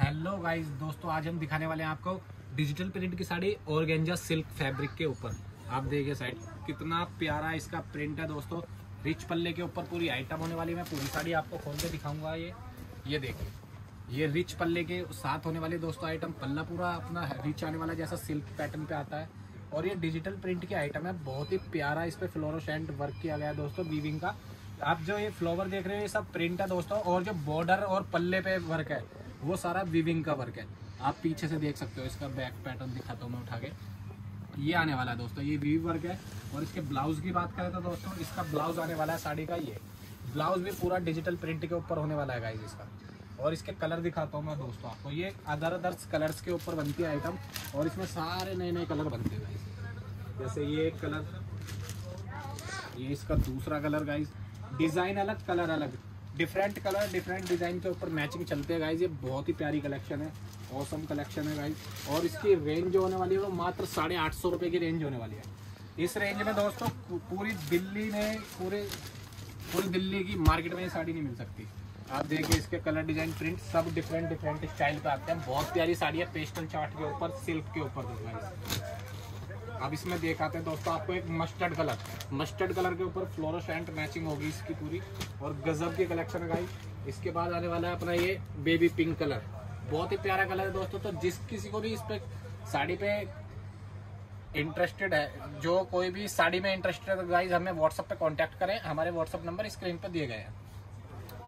Guys दोस्तों, आज हम दिखाने वाले हैं आपको डिजिटल प्रिंट की साड़ी ऑर्गेंजा सिल्क फैब्रिक के ऊपर। आप देखिए साइड कितना प्यारा इसका प्रिंट है दोस्तों। रिच पल्ले के ऊपर पूरी आइटम होने वाली मैं पूरी साड़ी आपको खोल के दिखाऊँगा ये। ये देखिए, ये रिच पल्ले के साथ होने वाली दोस्तों आइटम पल्ला पूरा अपना रिच आने वाला जैसा सिल्क पैटर्न पे आता है। और ये डिजिटल प्रिंट की आइटम है। बहुत ही प्यारा इस पे फ्लोरोसेंट वर्क किया गया है दोस्तों वीविंग का। आप जो ये फ्लोवर देख रहे हो, ये सब प्रिंट है दोस्तों। और जो बॉर्डर और पल्ले पे वर्क है वो सारा विविंग का वर्क है। आप पीछे से देख सकते हो, इसका बैक पैटर्न दिखाता हूँ मैं उठा के ये आने वाला है दोस्तों, ये वीव वर्क है। और इसके ब्लाउज की बात करें तो दोस्तों, इसका ब्लाउज आने वाला है साड़ी का ये। ब्लाउज भी पूरा डिजिटल प्रिंट के ऊपर होने वाला है गाइज़ इसका। और इसके कलर दिखाता हूँ मैं दोस्तों आपको। ये अदर अदर कलर्स के ऊपर बनती है आइटम और इसमें सारे नए नए कलर बनते हैं गाइज़ जैसे ये एक कलर ये इसका दूसरा कलर गाइज़ डिज़ाइन अलग कलर अलग। डिफरेंट कलर डिफरेंट डिज़ाइन के ऊपर मैचिंग चलते हैं गाइज़ ये बहुत ही प्यारी कलेक्शन है. औसम कलेक्शन है गाइज़ और इसकी रेंज जो होने वाली है वो मात्र साढ़े आठ सौ रुपये की रेंज होने वाली है. इस रेंज में दोस्तों पूरी दिल्ली में, पूरे, पूरी दिल्ली की मार्केट में ये साड़ी नहीं मिल सकती. आप देखिए इसके कलर डिज़ाइन प्रिंट सब डिफरेंट डिफरेंट स्टाइल पे आते हैं. बहुत प्यारी साड़ी है पेस्टल चार्ट के ऊपर सिल्क के ऊपर अब इसमें देखाते हैं दोस्तों, आपको एक मस्टर्ड कलर मस्टर्ड कलर के ऊपर फ्लोरोसेंट मैचिंग होगी इसकी पूरी। और गजब की कलेक्शन है इसके बाद आने वाला है अपना ये बेबी पिंक कलर बहुत ही प्यारा कलर है दोस्तों तो जिस किसी को भी इस पे साड़ी पे इंटरेस्टेड है, जो कोई भी साड़ी में इंटरेस्टेड है गाइज़ हमें व्हाट्सएप पे कांटेक्ट करें। हमारे व्हाट्सएप नंबर स्क्रीन पर दिए गए हैं।